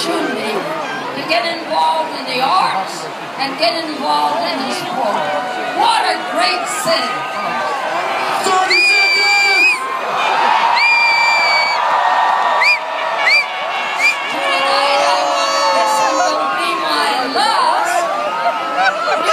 opportunity to get involved in the arts and get involved in the sport. What a great city! 30! Tonight I want to listen will be my last.